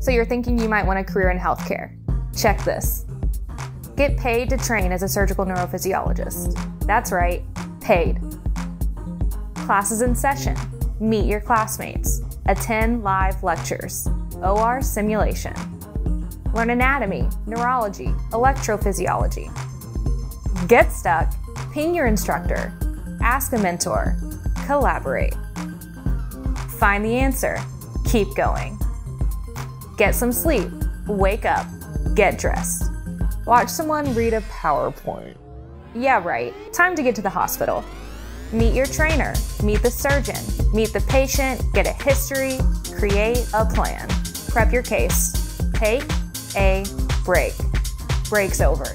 So you're thinking you might want a career in healthcare. Check this. Get paid to train as a surgical neurophysiologist. That's right, paid. Classes in session. Meet your classmates. Attend live lectures. OR simulation. Learn anatomy, neurology, electrophysiology. Get stuck. Ping your instructor. Ask a mentor. Collaborate. Find the answer. Keep going. Get some sleep. Wake up. Get dressed. Watch someone read a PowerPoint. Yeah, right. Time to get to the hospital. Meet your trainer. Meet the surgeon. Meet the patient. Get a history. Create a plan. Prep your case. Take a break. Break's over.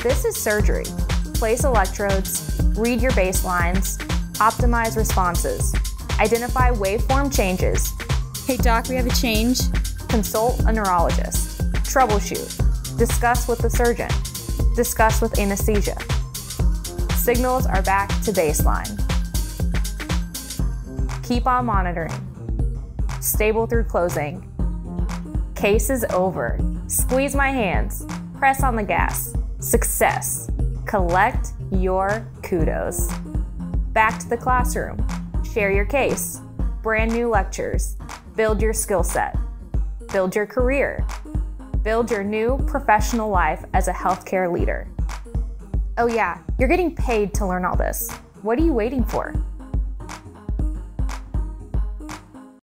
This is surgery. Place electrodes, read your baselines, optimize responses, identify waveform changes, Hey doc, we have a change. Consult a neurologist, troubleshoot, discuss with the surgeon, discuss with anesthesia. Signals are back to baseline. Keep on monitoring. Stable through closing. Case is over. Squeeze my hands. Press on the gas. Success. Collect your kudos. Back to the classroom. Share your case. Brand new lectures. Build your skill set. Build your career. Build your new professional life as a healthcare leader. Oh, yeah, you're getting paid to learn all this. What are you waiting for?